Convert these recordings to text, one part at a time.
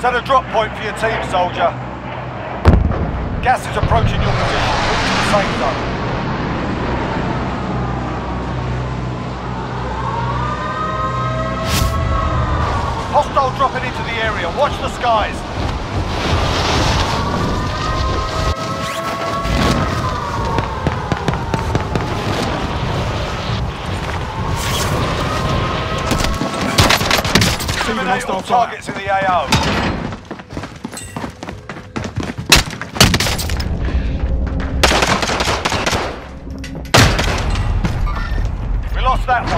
Set a drop point for your team, soldier. Gas is approaching your position. Move to the safe zone. Hostile dropping into the area. Watch the skies. Eliminate all targets in the AO. That one.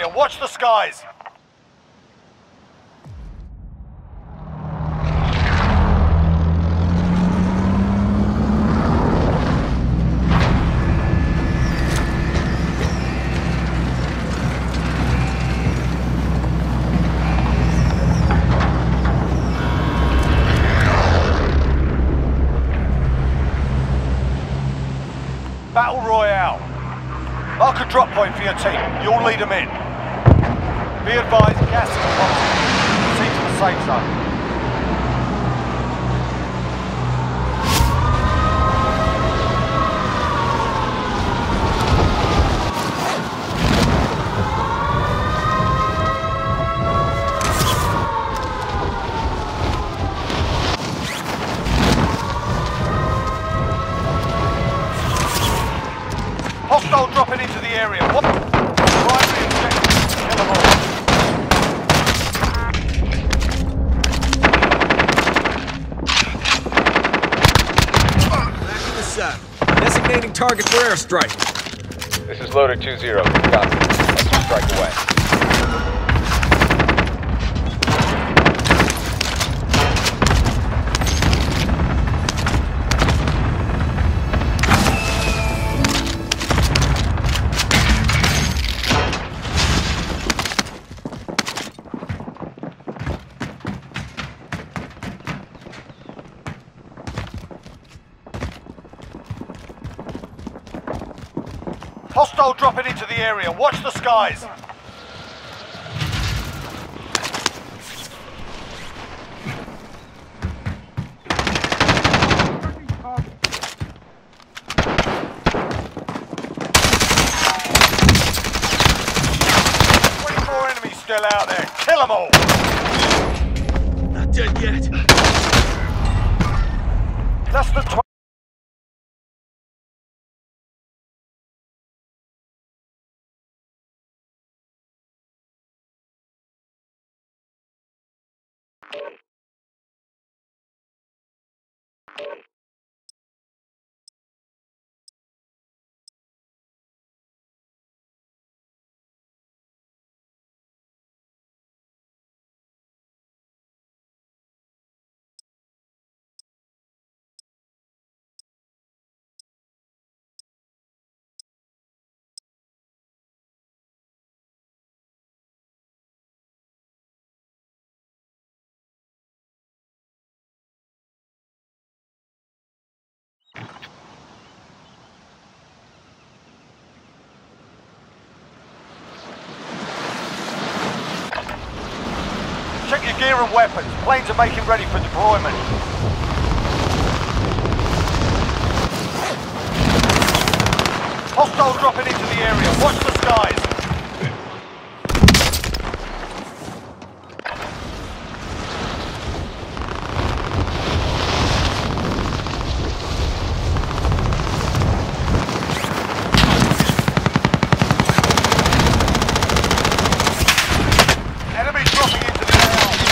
Watch the skies. Battle Royale. Mark a drop point for your team. You'll lead them in. Be advised, gas is. Proceed to the safe zone. Hostile dropping into the area. What? Primary objective. Kill them all. Back in the saddle. Designating target for airstrike. This is Loader 2-0. Copy. Strike away. Hostile dropping into the area. Watch the skies. still out there. Kill them all! Not dead yet. Less than 20. Gear and weapons. Planes are making ready for deployment. Hostiles dropping into the area. Watch the skies. Enemy dropping into the AO.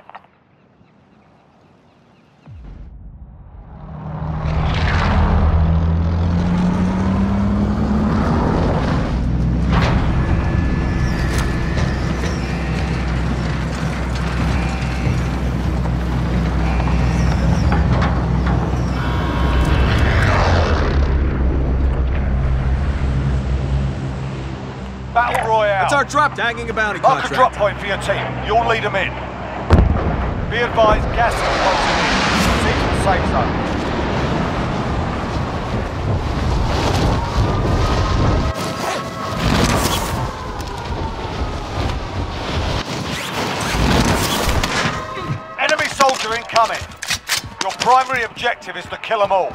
Our drop tagging a bounty Mark a drop point for your team. You'll lead them in. Be advised, gas is closing in. Proceed to the safe zone. Enemy soldier incoming. Your primary objective is to kill them all.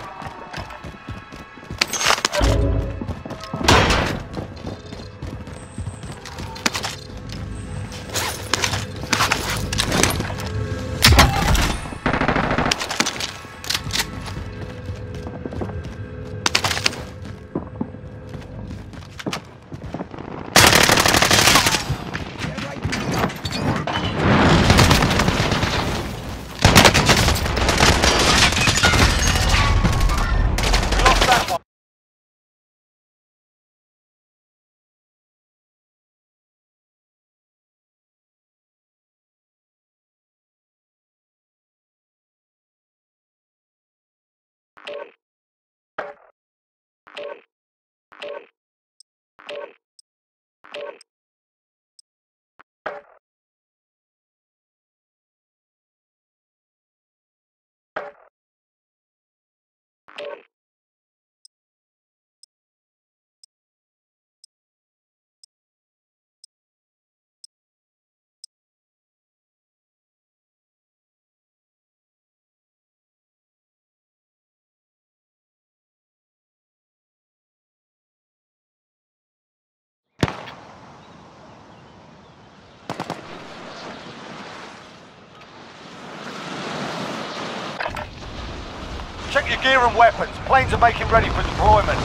Check your gear and weapons. Planes are making ready for deployment.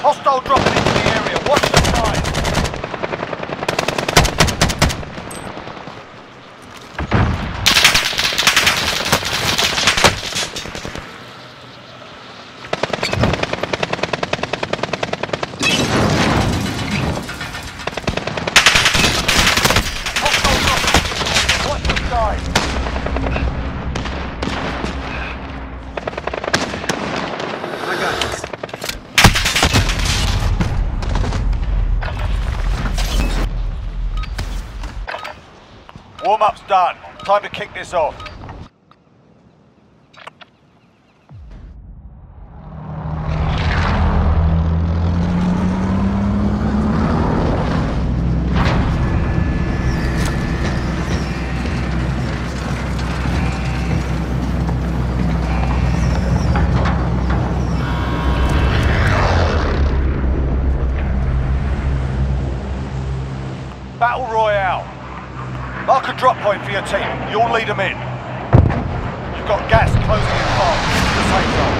Hostile dropping into the area. Watch the skies. Hostile dropping into the area. Watch the skies. Warm-up's done. Time to kick this off. Battle Royale. Mark a drop point for your team. You'll lead them in. You've got gas closing in fast. The safe zone.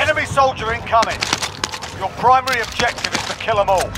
Enemy soldier incoming. Your primary objective is to kill them all.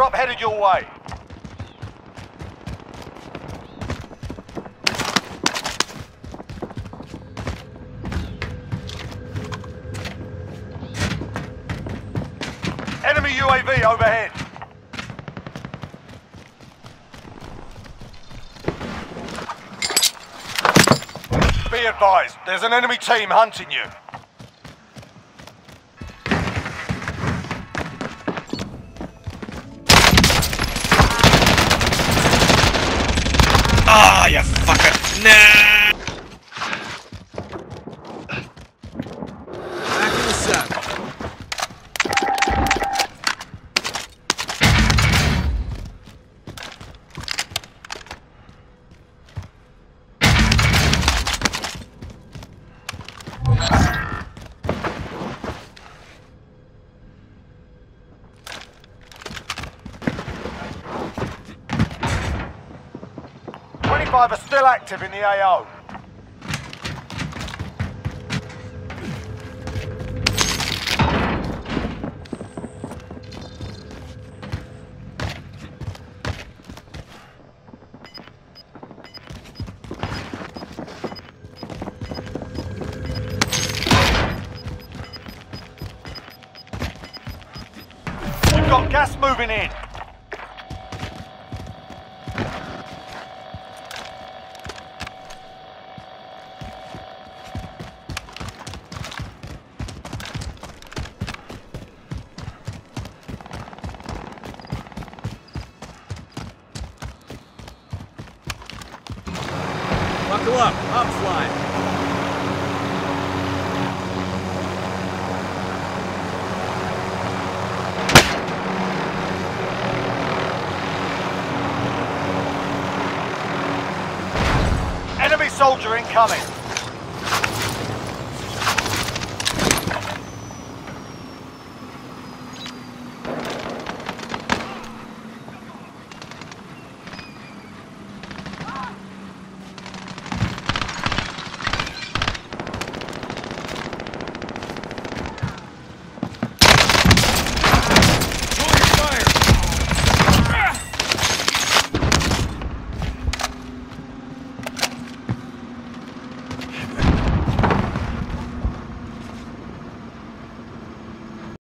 Drop headed your way. Enemy UAV overhead. Be advised, there's an enemy team hunting you. 35 are still active in the AO. We've got gas moving in. Buckle up. Flying. Enemy soldier incoming.